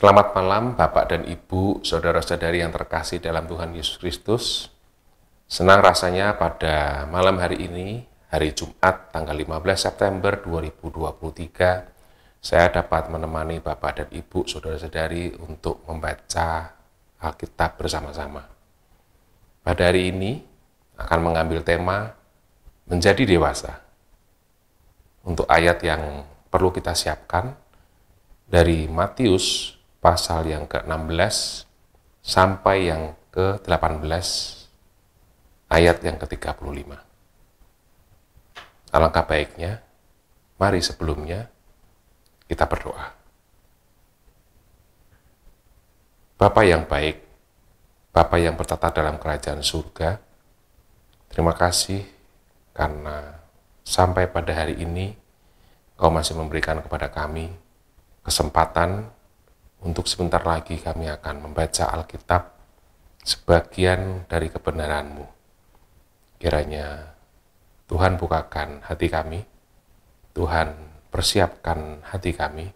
Selamat malam Bapak dan Ibu, saudara-saudari yang terkasih dalam Tuhan Yesus Kristus. Senang rasanya pada malam hari ini, hari Jumat tanggal 15 September 2023, saya dapat menemani Bapak dan Ibu, saudara-saudari untuk membaca Alkitab bersama-sama. Pada hari ini akan mengambil tema menjadi dewasa. Untuk ayat yang perlu kita siapkan dari Matius pasal yang ke-16 sampai yang ke-18 ayat yang ke-35. Alangkah baiknya, mari sebelumnya kita berdoa. Bapa yang baik, Bapa yang bertata dalam kerajaan surga, terima kasih karena sampai pada hari ini Kau masih memberikan kepada kami kesempatan untuk sebentar lagi kami akan membaca Alkitab sebagian dari kebenaran-Mu. Kiranya Tuhan bukakan hati kami, Tuhan persiapkan hati kami,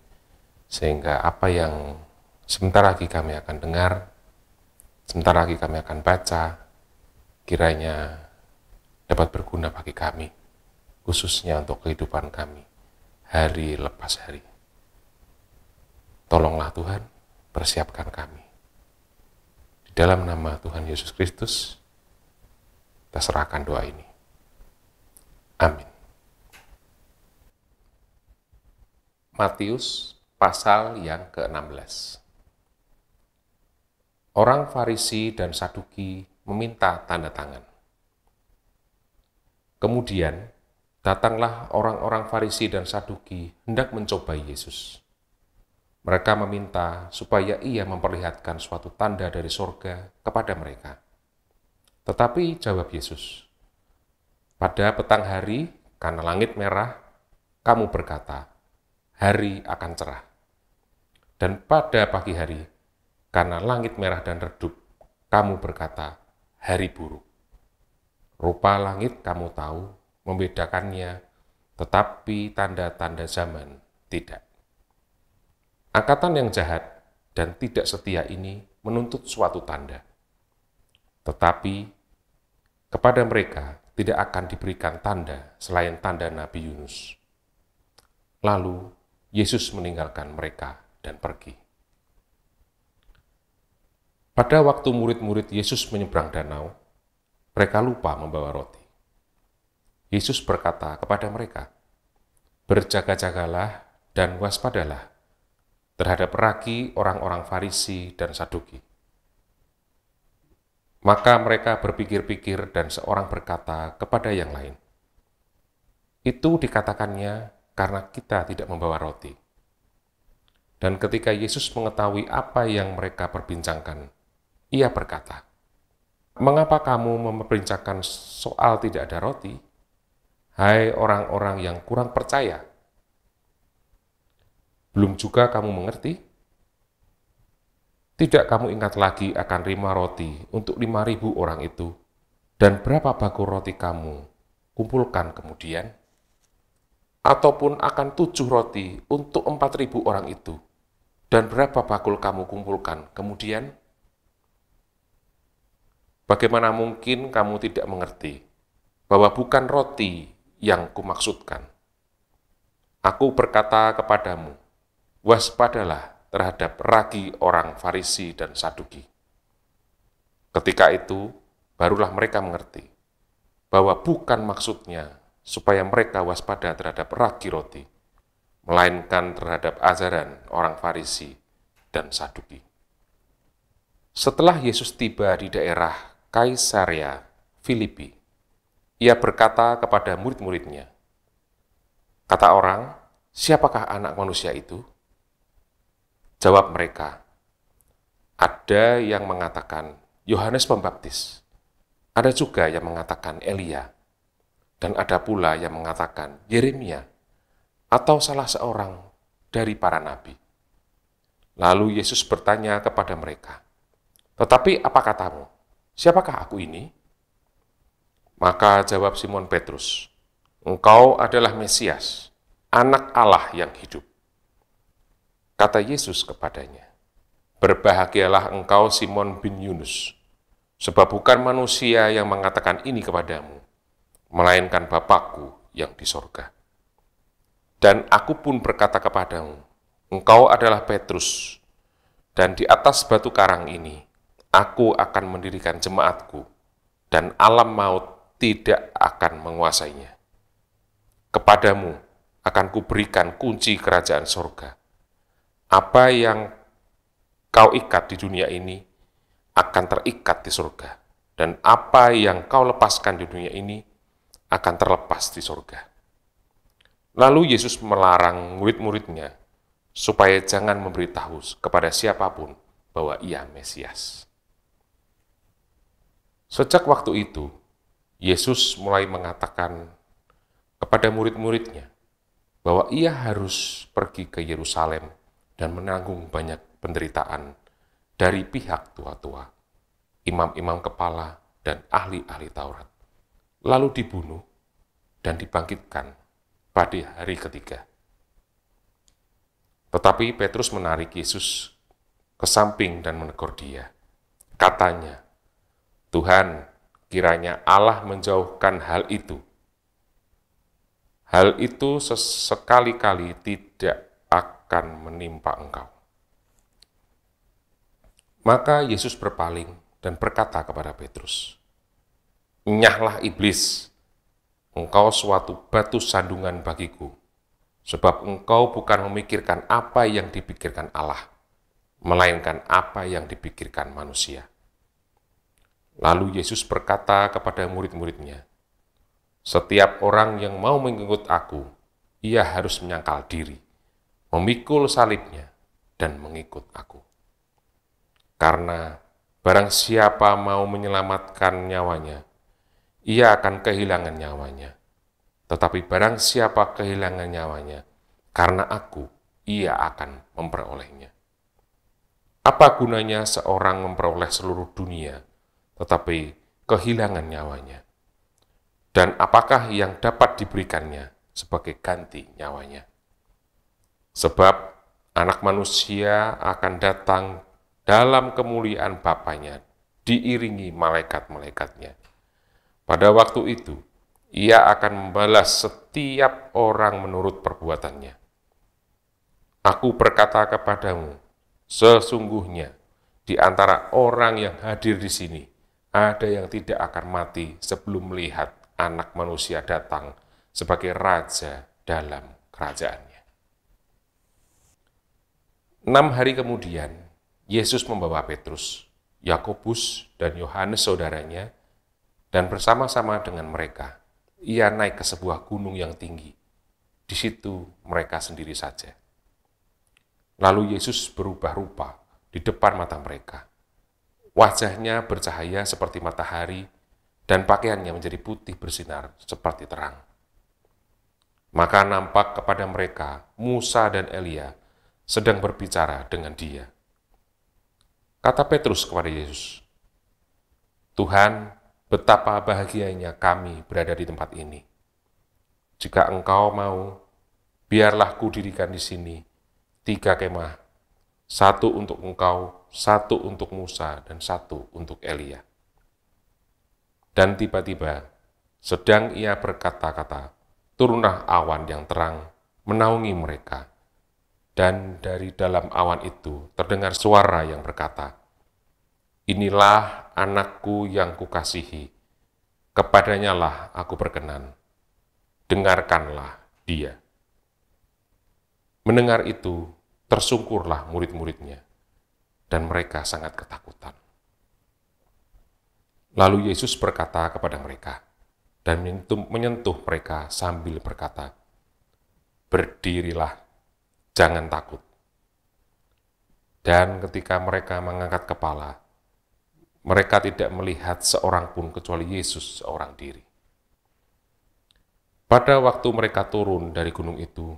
sehingga apa yang sebentar lagi kami akan dengar, sebentar lagi kami akan baca, kiranya dapat berguna bagi kami, khususnya untuk kehidupan kami, hari lepas hari. Tolonglah Tuhan, persiapkan kami. Di dalam nama Tuhan Yesus Kristus, kita serahkan doa ini. Amin. Matius pasal yang ke-16 Orang Farisi dan Saduki meminta tanda tangan. Kemudian, datanglah orang-orang Farisi dan Saduki hendak mencobai Yesus. Mereka meminta supaya ia memperlihatkan suatu tanda dari sorga kepada mereka. Tetapi jawab Yesus, pada petang hari, karena langit merah, kamu berkata, hari akan cerah. Dan pada pagi hari, karena langit merah dan redup, kamu berkata, hari buruk. Rupa langit kamu tahu, membedakannya, tetapi tanda-tanda zaman tidak. Angkatan yang jahat dan tidak setia ini menuntut suatu tanda. Tetapi kepada mereka tidak akan diberikan tanda selain tanda Nabi Yunus. Lalu Yesus meninggalkan mereka dan pergi. Pada waktu murid-murid Yesus menyeberang danau, mereka lupa membawa roti. Yesus berkata kepada mereka, "Berjaga-jagalah dan waspadalah terhadap ragi orang-orang Farisi dan Saduki. Maka mereka berpikir-pikir dan seorang berkata kepada yang lain, Itu dikatakannya karena kita tidak membawa roti. Dan ketika Yesus mengetahui apa yang mereka perbincangkan, ia berkata, Mengapa kamu memperbincangkan soal tidak ada roti? Hai orang-orang yang kurang percaya, belum juga kamu mengerti? Tidak kamu ingat lagi akan lima roti untuk lima ribu orang itu, dan berapa bakul roti kamu kumpulkan kemudian? Ataupun akan tujuh roti untuk empat ribu orang itu, dan berapa bakul kamu kumpulkan kemudian? Bagaimana mungkin kamu tidak mengerti bahwa bukan roti yang kumaksudkan? Aku berkata kepadamu, waspadalah terhadap ragi orang Farisi dan Saduki. Ketika itu, barulah mereka mengerti bahwa bukan maksudnya supaya mereka waspada terhadap ragi roti, melainkan terhadap ajaran orang Farisi dan Saduki. Setelah Yesus tiba di daerah Kaisaria Filipi, ia berkata kepada murid-muridnya, Kata orang, siapakah anak manusia itu? Jawab mereka, ada yang mengatakan Yohanes Pembaptis, ada juga yang mengatakan Elia, dan ada pula yang mengatakan Yeremia, atau salah seorang dari para nabi. Lalu Yesus bertanya kepada mereka, Tetapi apa katamu? Siapakah aku ini? Maka jawab Simon Petrus, Engkau adalah Mesias, anak Allah yang hidup. Kata Yesus kepadanya, Berbahagialah engkau Simon bin Yunus, sebab bukan manusia yang mengatakan ini kepadamu, melainkan Bapakku yang di sorga. Dan aku pun berkata kepadamu, engkau adalah Petrus, dan di atas batu karang ini aku akan mendirikan jemaatku, dan alam maut tidak akan menguasainya. Kepadamu akan kuberikan kunci kerajaan sorga. Apa yang kau ikat di dunia ini akan terikat di surga, dan apa yang kau lepaskan di dunia ini akan terlepas di surga. Lalu Yesus melarang murid-muridnya supaya jangan memberitahu kepada siapa pun bahwa ia Mesias. Sejak waktu itu, Yesus mulai mengatakan kepada murid-muridnya bahwa ia harus pergi ke Yerusalem dan menanggung banyak penderitaan dari pihak tua-tua, imam-imam kepala, dan ahli-ahli Taurat, lalu dibunuh dan dibangkitkan pada hari ketiga. Tetapi Petrus menarik Yesus ke samping dan menegur dia. Katanya, Tuhan, kiranya Allah menjauhkan hal itu. Hal itu sekali-kali tidak akan menimpa engkau. Maka Yesus berpaling dan berkata kepada Petrus, Nyahlah iblis, engkau suatu batu sandungan bagiku, sebab engkau bukan memikirkan apa yang dipikirkan Allah, melainkan apa yang dipikirkan manusia. Lalu Yesus berkata kepada murid-muridnya, Setiap orang yang mau mengikut aku, ia harus menyangkal diri, memikul salibnya, dan mengikut aku. Karena barang siapa mau menyelamatkan nyawanya, ia akan kehilangan nyawanya. Tetapi barang siapa kehilangan nyawanya, karena aku, ia akan memperolehnya. Apa gunanya seorang memperoleh seluruh dunia, tetapi kehilangan nyawanya? Dan apakah yang dapat diberikannya sebagai ganti nyawanya? Sebab anak manusia akan datang dalam kemuliaan Bapaknya, diiringi malaikat-malaikatnya. Pada waktu itu, ia akan membalas setiap orang menurut perbuatannya. Aku berkata kepadamu, sesungguhnya di antara orang yang hadir di sini, ada yang tidak akan mati sebelum melihat anak manusia datang sebagai raja dalam kerajaannya. Enam hari kemudian, Yesus membawa Petrus, Yakobus, dan Yohanes saudaranya, dan bersama-sama dengan mereka, ia naik ke sebuah gunung yang tinggi. Di situ mereka sendiri saja. Lalu Yesus berubah rupa di depan mata mereka. Wajahnya bercahaya seperti matahari, dan pakaiannya menjadi putih bersinar seperti terang. Maka nampak kepada mereka Musa dan Elia sedang berbicara dengan dia. Kata Petrus kepada Yesus, Tuhan, betapa bahagianya kami berada di tempat ini. Jika engkau mau, biarlah kudirikan di sini tiga kemah, satu untuk engkau, satu untuk Musa, dan satu untuk Elia. Dan tiba-tiba, sedang ia berkata-kata, turunlah awan yang terang menaungi mereka dan dari dalam awan itu terdengar suara yang berkata, Inilah anakku yang kukasihi, kepadanya lah aku berkenan, dengarkanlah dia. Mendengar itu, tersungkurlah murid-muridnya, dan mereka sangat ketakutan. Lalu Yesus berkata kepada mereka, dan menyentuh mereka sambil berkata, Berdirilah, jangan takut. Dan ketika mereka mengangkat kepala, mereka tidak melihat seorang pun kecuali Yesus seorang diri. Pada waktu mereka turun dari gunung itu,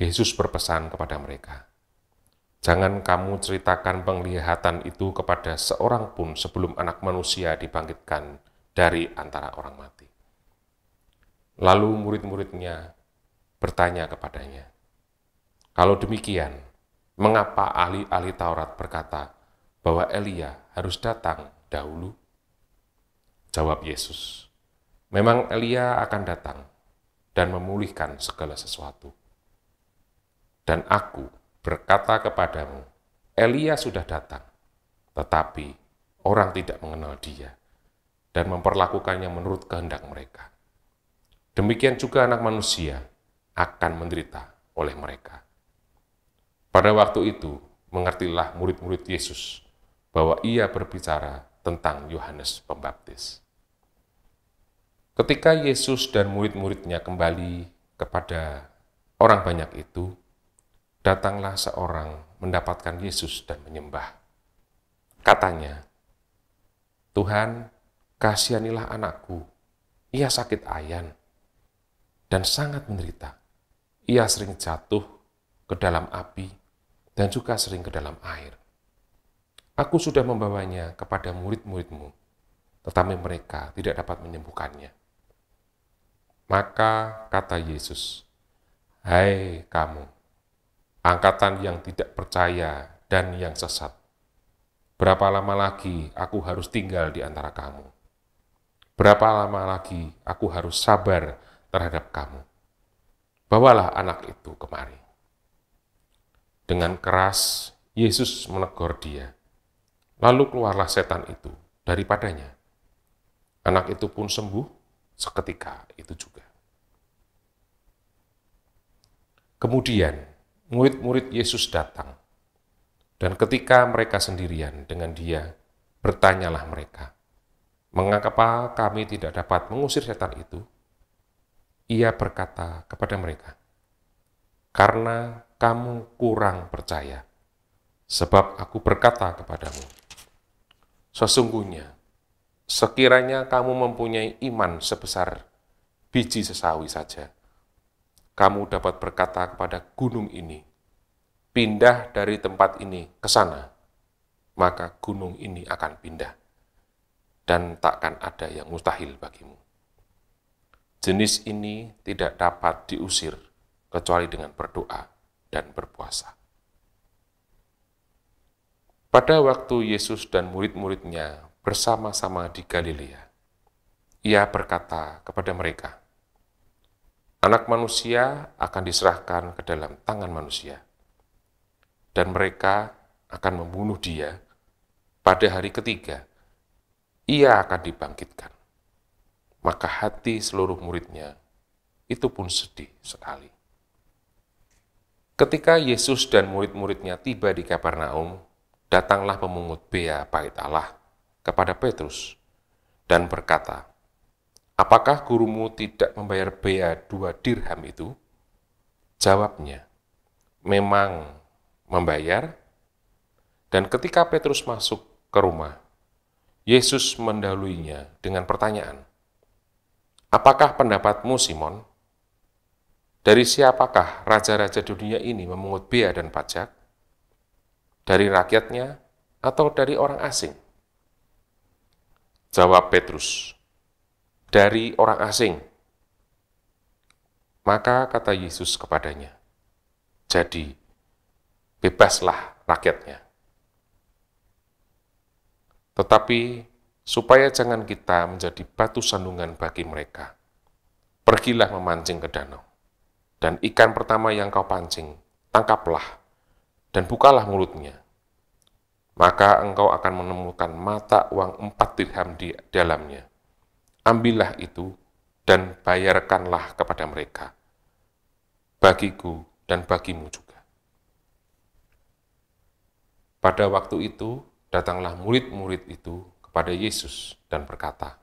Yesus berpesan kepada mereka, Jangan kamu ceritakan penglihatan itu kepada seorang pun sebelum anak manusia dibangkitkan dari antara orang mati. Lalu murid-muridnya bertanya kepadanya, kalau demikian, Mengapa ahli-ahli Taurat berkata bahwa Elia harus datang dahulu? Jawab Yesus, memang Elia akan datang dan memulihkan segala sesuatu. Dan aku berkata kepadamu, Elia sudah datang, tetapi orang tidak mengenal dia dan memperlakukannya menurut kehendak mereka. Demikian juga anak manusia akan menderita oleh mereka. Pada waktu itu, mengertilah murid-murid Yesus bahwa ia berbicara tentang Yohanes Pembaptis. Ketika Yesus dan murid-muridnya kembali kepada orang banyak itu, datanglah seorang mendapatkan Yesus dan menyembah. Katanya, Tuhan, kasihanilah anakku, ia sakit ayan dan sangat menderita. Ia sering jatuh ke dalam api dan juga sering ke dalam air. Aku sudah membawanya kepada murid-muridmu, tetapi mereka tidak dapat menyembuhkannya. Maka kata Yesus, Hai kamu, angkatan yang tidak percaya dan yang sesat, berapa lama lagi aku harus tinggal di antara kamu? Berapa lama lagi aku harus sabar terhadap kamu? Bawalah anak itu kemari. Dengan keras, Yesus menegur dia. Lalu keluarlah setan itu daripadanya. Anak itu pun sembuh seketika itu juga. Kemudian, murid-murid Yesus datang, dan ketika mereka sendirian dengan dia, bertanyalah mereka, mengapa kami tidak dapat mengusir setan itu? Ia berkata kepada mereka, karena kamu kurang percaya, sebab aku berkata kepadamu, sesungguhnya Sekiranya kamu mempunyai iman sebesar biji sesawi saja, kamu dapat berkata kepada gunung ini, pindah dari tempat ini ke sana, maka gunung ini akan pindah, dan takkan ada yang mustahil bagimu. Jenis ini tidak dapat diusir kecuali dengan berdoa dan berpuasa. Pada waktu Yesus dan murid-muridnya bersama-sama di Galilea. Ia berkata kepada mereka, Anak manusia akan diserahkan ke dalam tangan manusia, dan mereka akan membunuh dia pada hari ketiga. Ia akan dibangkitkan. Maka hati seluruh muridnya itu pun sedih sekali. Ketika Yesus dan murid-muridnya tiba di Kapernaum, datanglah pemungut bea bait Allah kepada Petrus dan berkata, Apakah gurumu tidak membayar bea dua dirham itu? Jawabnya, memang membayar. Dan ketika Petrus masuk ke rumah, Yesus mendahuluinya dengan pertanyaan, Apakah pendapatmu, Simon? Dari siapakah raja-raja dunia ini memungut bea dan pajak? Dari rakyatnya atau dari orang asing? Jawab Petrus, dari orang asing. Maka kata Yesus kepadanya, jadi bebaslah rakyatnya. Tetapi supaya jangan kita menjadi batu sandungan bagi mereka, pergilah memancing ke danau. Dan ikan pertama yang kau pancing, tangkaplah dan bukalah mulutnya maka engkau akan menemukan mata uang empat dirham di dalamnya. Ambillah itu dan bayarkanlah kepada mereka, bagiku dan bagimu juga. Pada waktu itu, datanglah murid-murid itu kepada Yesus dan berkata,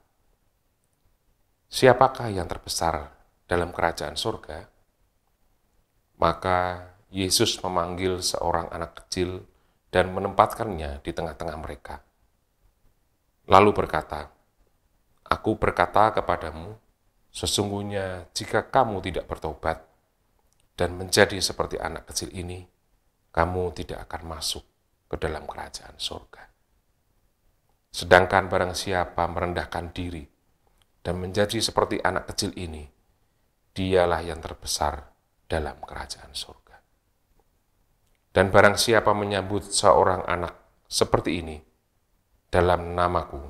Siapakah yang terbesar dalam kerajaan surga? Maka Yesus memanggil seorang anak kecil dan menempatkannya di tengah-tengah mereka. Lalu berkata, Aku berkata kepadamu, sesungguhnya jika kamu tidak bertobat dan menjadi seperti anak kecil ini, kamu tidak akan masuk ke dalam kerajaan surga. Sedangkan barang siapa merendahkan diri dan menjadi seperti anak kecil ini, dialah yang terbesar dalam kerajaan surga. Dan barang siapa menyambut seorang anak seperti ini dalam namaku,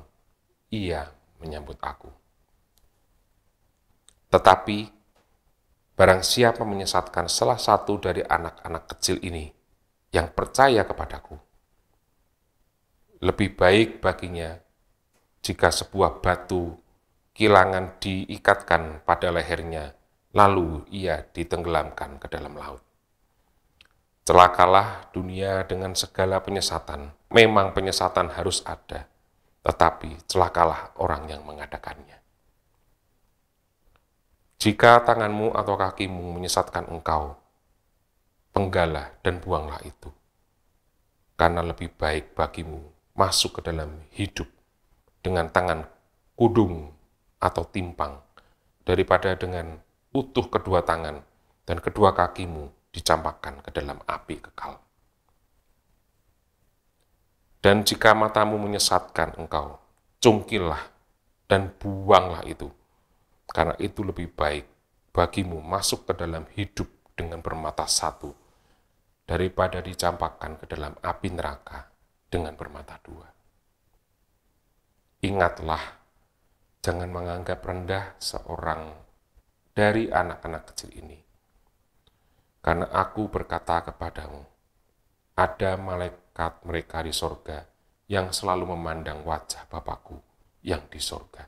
ia menyambut aku. Tetapi barang siapa menyesatkan salah satu dari anak-anak kecil ini yang percaya kepadaku, lebih baik baginya jika sebuah batu kilangan diikatkan pada lehernya, lalu ia ditenggelamkan ke dalam laut. Celakalah dunia dengan segala penyesatan. Memang penyesatan harus ada, tetapi celakalah orang yang mengadakannya. Jika tanganmu atau kakimu menyesatkan engkau, penggalah dan buanglah itu. Karena lebih baik bagimu masuk ke dalam hidup dengan tangan kudung atau timpang daripada dengan utuh kedua tangan dan kedua kakimu dicampakkan ke dalam api kekal. Dan jika matamu menyesatkan engkau, cungkilah dan buanglah itu, karena itu lebih baik bagimu masuk ke dalam hidup dengan bermata satu, daripada dicampakkan ke dalam api neraka dengan bermata dua. Ingatlah, jangan menganggap rendah seorang dari anak-anak kecil ini karena aku berkata kepadamu, ada malaikat mereka di sorga yang selalu memandang wajah Bapakku yang di sorga.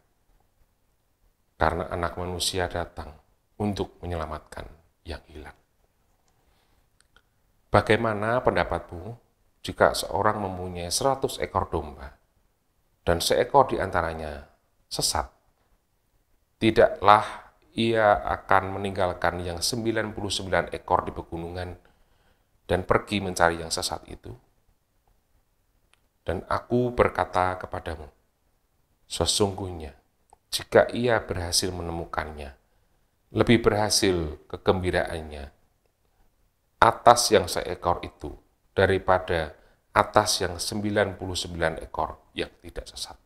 Karena anak manusia datang untuk menyelamatkan yang hilang. Bagaimana pendapatmu jika seorang mempunyai seratus ekor domba dan seekor di antaranya sesat? Tidaklah ia akan meninggalkan yang 99 ekor di pegunungan dan pergi mencari yang sesat itu. Dan aku berkata kepadamu, sesungguhnya jika ia berhasil menemukannya, lebih berhasil kegembiraannya atas yang seekor itu daripada atas yang 99 ekor yang tidak sesat.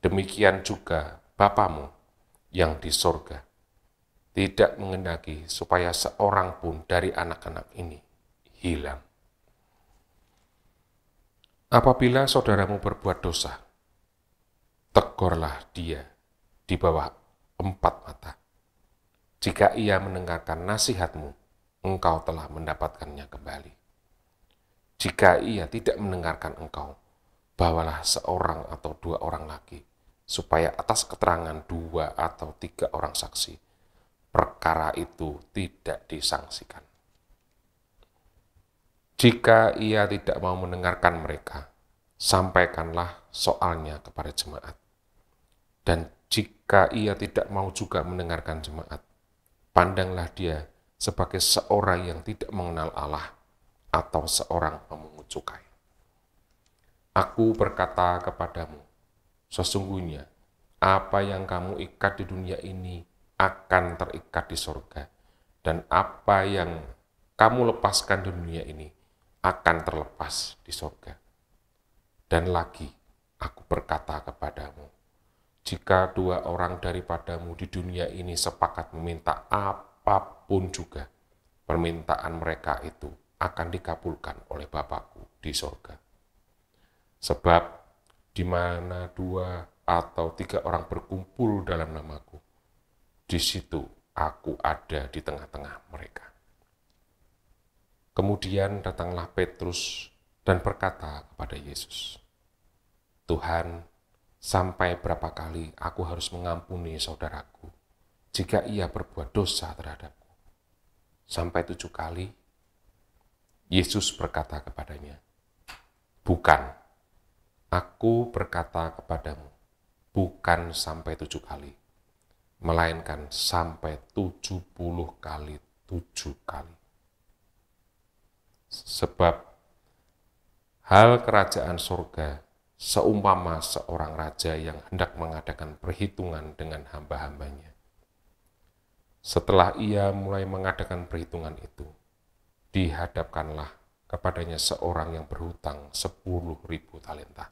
Demikian juga Bapamu yang di sorga tidak mengendaki supaya seorang pun dari anak-anak ini hilang. Apabila saudaramu berbuat dosa, tegurlah dia di bawah empat mata. Jika ia mendengarkan nasihatmu, engkau telah mendapatkannya kembali. Jika ia tidak mendengarkan engkau, bawalah seorang atau dua orang lagi supaya atas keterangan dua atau tiga orang saksi, perkara itu tidak disangsikan. Jika ia tidak mau mendengarkan mereka, sampaikanlah soalnya kepada jemaat. Dan jika ia tidak mau juga mendengarkan jemaat, pandanglah dia sebagai seorang yang tidak mengenal Allah atau seorang pemungut cukai. Aku berkata kepadamu, Sesungguhnya, apa yang kamu ikat di dunia ini akan terikat di sorga, dan apa yang kamu lepaskan di dunia ini akan terlepas di sorga. Dan lagi, aku berkata kepadamu, jika dua orang daripadamu di dunia ini sepakat meminta apa pun juga, permintaan mereka itu akan dikabulkan oleh Bapakku di sorga. Sebab di mana dua atau tiga orang berkumpul dalam namaku, di situ aku ada di tengah-tengah mereka. Kemudian datanglah Petrus dan berkata kepada Yesus, Tuhan, sampai berapa kali aku harus mengampuni saudaraku jika ia berbuat dosa terhadapku? Sampai tujuh kali? Yesus berkata kepadanya, Bukan, Aku berkata kepadamu, bukan sampai tujuh kali, melainkan sampai tujuh puluh kali tujuh kali. Sebab hal kerajaan surga seumpama seorang raja yang hendak mengadakan perhitungan dengan hamba-hambanya. Setelah ia mulai mengadakan perhitungan itu, dihadapkanlah kepadanya seorang yang berhutang sepuluh ribu talenta.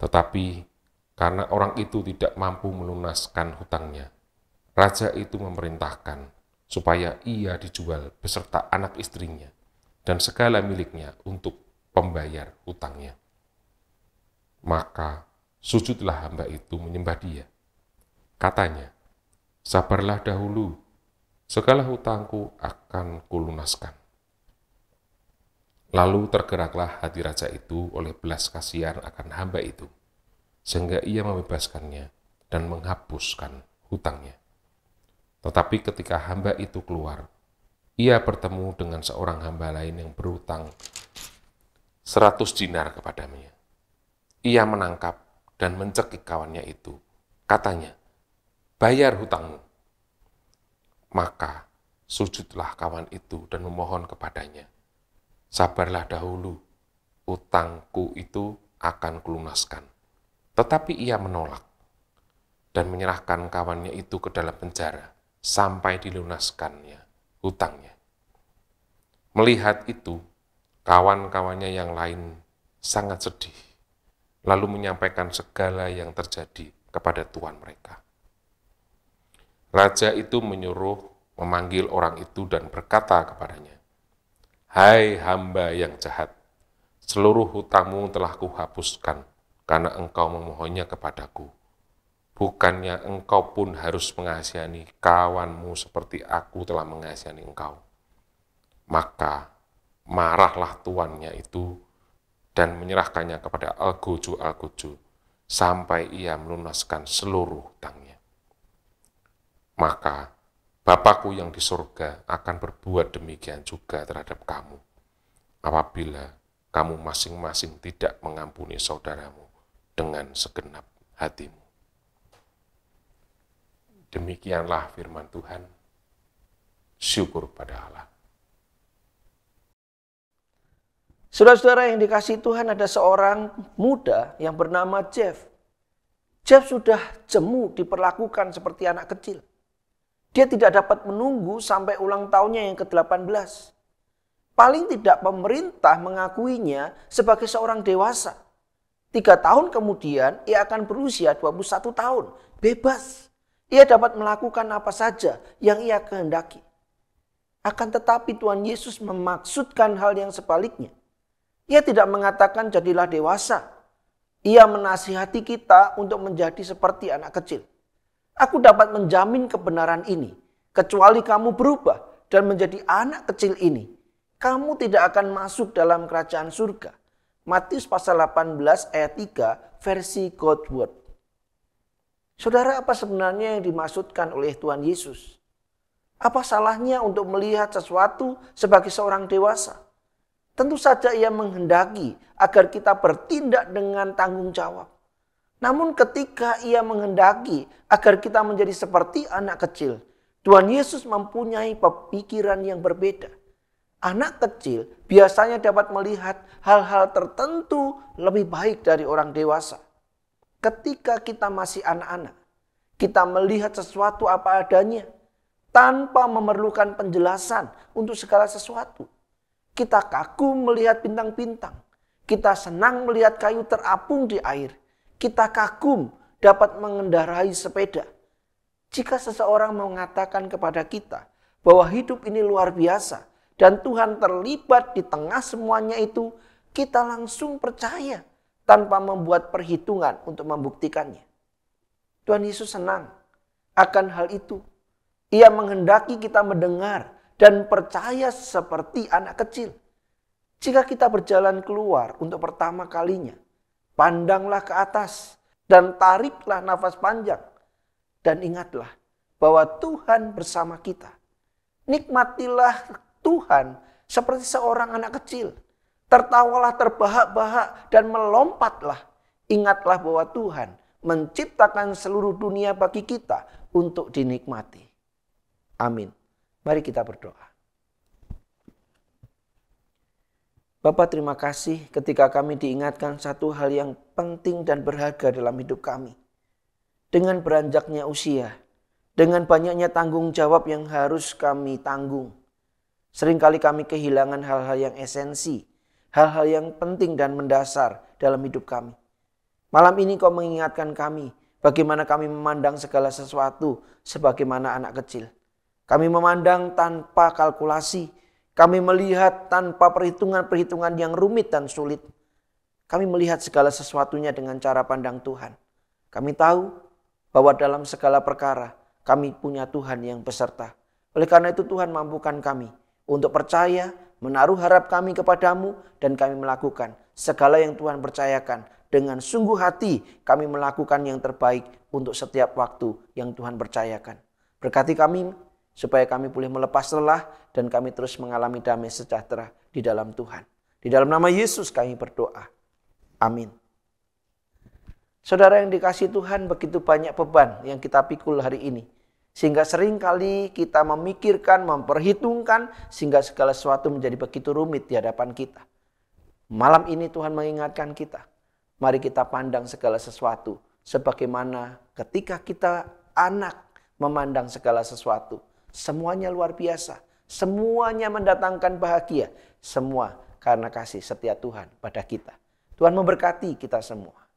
Tetapi karena orang itu tidak mampu melunaskan hutangnya, raja itu memerintahkan supaya ia dijual beserta anak istrinya dan segala miliknya untuk pembayar hutangnya. Maka sujudlah hamba itu menyembah dia. Katanya, sabarlah dahulu, segala hutangku akan kulunaskan. Lalu tergeraklah hati raja itu oleh belas kasihan akan hamba itu, sehingga ia membebaskannya dan menghapuskan hutangnya. Tetapi ketika hamba itu keluar, ia bertemu dengan seorang hamba lain yang berutang seratus dinar kepadanya. Ia menangkap dan mencekik kawannya itu. Katanya, bayar hutangmu. Maka sujudlah kawan itu dan memohon kepadanya. Sabarlah dahulu, utangku itu akan kulunaskan. Tetapi ia menolak dan menyerahkan kawannya itu ke dalam penjara sampai dilunaskannya hutangnya. Melihat itu, kawan-kawannya yang lain sangat sedih, lalu menyampaikan segala yang terjadi kepada tuan mereka. Raja itu menyuruh memanggil orang itu dan berkata kepadanya, Hai hamba yang jahat, seluruh hutangmu telah kuhapuskan karena engkau memohonnya kepadaku bukannya engkau pun harus mengasihani kawanmu seperti aku telah mengasihani engkau. Maka marahlah tuannya itu dan menyerahkannya kepada Al-Goju sampai ia melunaskan seluruh hutangnya. Maka Bapakku yang di surga akan berbuat demikian juga terhadap kamu apabila kamu masing-masing tidak mengampuni saudaramu dengan segenap hatimu. Demikianlah firman Tuhan. Syukur pada Allah. Saudara-saudara yang dikasih Tuhan ada seorang muda yang bernama Jeff. Jeff sudah jemu diperlakukan seperti anak kecil. Dia tidak dapat menunggu sampai ulang tahunnya yang ke-18. Paling tidak pemerintah mengakuinya sebagai seorang dewasa. Tiga tahun kemudian ia akan berusia 21 tahun, bebas. Ia dapat melakukan apa saja yang ia kehendaki. Akan tetapi Tuhan Yesus memaksudkan hal yang sebaliknya. Ia tidak mengatakan jadilah dewasa. Ia menasihati kita untuk menjadi seperti anak kecil. Aku dapat menjamin kebenaran ini. Kecuali kamu berubah dan menjadi anak kecil ini. Kamu tidak akan masuk dalam kerajaan surga. Matius pasal 18 ayat 3 versi Godward. Saudara, apa sebenarnya yang dimaksudkan oleh Tuhan Yesus? Apa salahnya untuk melihat sesuatu sebagai seorang dewasa? Tentu saja ia menghendaki agar kita bertindak dengan tanggung jawab. Namun ketika ia menghendaki agar kita menjadi seperti anak kecil, Tuhan Yesus mempunyai pemikiran yang berbeda. Anak kecil biasanya dapat melihat hal-hal tertentu lebih baik dari orang dewasa ketika kita masih anak-anak, kita melihat sesuatu apa adanya tanpa memerlukan penjelasan untuk segala sesuatu. Kita kagum melihat bintang-bintang. Kita senang melihat kayu terapung di air. Kita kagum dapat mengendarai sepeda. Jika seseorang mengatakan kepada kita bahwa hidup ini luar biasa dan Tuhan terlibat di tengah semuanya itu, kita langsung percaya tanpa membuat perhitungan untuk membuktikannya. Tuhan Yesus senang akan hal itu. Ia menghendaki kita mendengar dan percaya seperti anak kecil. Jika kita berjalan keluar untuk pertama kalinya, pandanglah ke atas dan tariklah nafas panjang. Dan ingatlah bahwa Tuhan bersama kita. Nikmatilah Tuhan seperti seorang anak kecil Tertawalah terbahak-bahak dan melompatlah. Ingatlah bahwa Tuhan menciptakan seluruh dunia bagi kita untuk dinikmati. Amin. Mari kita berdoa. Bapak terima kasih ketika kami diingatkan satu hal yang penting dan berharga dalam hidup kami. Dengan beranjaknya usia, dengan banyaknya tanggung jawab yang harus kami tanggung. Seringkali kami kehilangan hal-hal yang esensi hal-hal yang penting dan mendasar dalam hidup kami. Malam ini kau mengingatkan kami bagaimana kami memandang segala sesuatu sebagaimana anak kecil. Kami memandang tanpa kalkulasi. Kami melihat tanpa perhitungan-perhitungan yang rumit dan sulit. Kami melihat segala sesuatunya dengan cara pandang Tuhan. Kami tahu bahwa dalam segala perkara kami punya Tuhan yang beserta. Oleh karena itu Tuhan mampukan kami untuk percaya, menaruh harap kami kepadamu, dan kami melakukan segala yang Tuhan percayakan. Dengan sungguh hati kami melakukan yang terbaik untuk setiap waktu yang Tuhan percayakan. Berkati kami supaya kami boleh melepas lelah dan kami terus mengalami damai sejahtera di dalam Tuhan. Di dalam nama Yesus kami berdoa. Amin. Saudara yang dikasih Tuhan begitu banyak beban yang kita pikul hari ini. Sehingga sering kali kita memikirkan, memperhitungkan, sehingga segala sesuatu menjadi begitu rumit di hadapan kita. Malam ini Tuhan mengingatkan kita, mari kita pandang segala sesuatu sebagaimana ketika kita anak memandang segala sesuatu. Semuanya luar biasa, semuanya mendatangkan bahagia, semua karena kasih setia Tuhan pada kita. Tuhan memberkati kita semua.